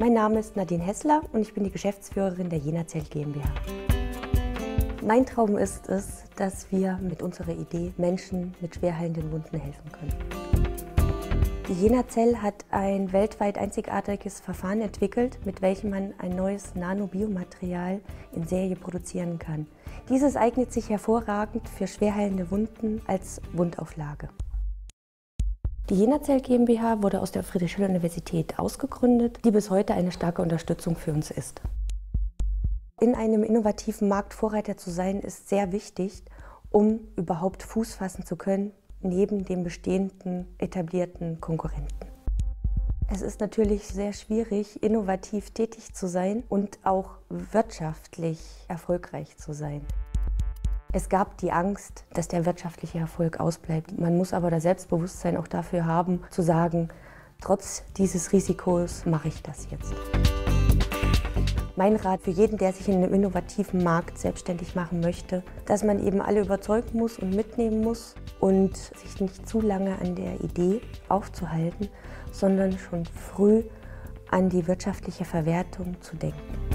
Mein Name ist Nadine Hessler und ich bin die Geschäftsführerin der Jena Zelt GmbH. Mein Traum ist es, dass wir mit unserer Idee Menschen mit schwerheilenden Wunden helfen können. Die Jena Zell hat ein weltweit einzigartiges Verfahren entwickelt, mit welchem man ein neues Nanobiomaterial in Serie produzieren kann. Dieses eignet sich hervorragend für schwerheilende Wunden als Wundauflage. Die Jenazell GmbH wurde aus der Friedrich-Schiller-Universität ausgegründet, die bis heute eine starke Unterstützung für uns ist. In einem innovativen Markt Vorreiter zu sein, ist sehr wichtig, um überhaupt Fuß fassen zu können neben den bestehenden etablierten Konkurrenten. Es ist natürlich sehr schwierig, innovativ tätig zu sein und auch wirtschaftlich erfolgreich zu sein. Es gab die Angst, dass der wirtschaftliche Erfolg ausbleibt. Man muss aber das Selbstbewusstsein auch dafür haben, zu sagen, trotz dieses Risikos mache ich das jetzt. Mein Rat für jeden, der sich in einem innovativen Markt selbstständig machen möchte, dass man eben alle überzeugen muss und mitnehmen muss und sich nicht zu lange an der Idee aufzuhalten, sondern schon früh an die wirtschaftliche Verwertung zu denken.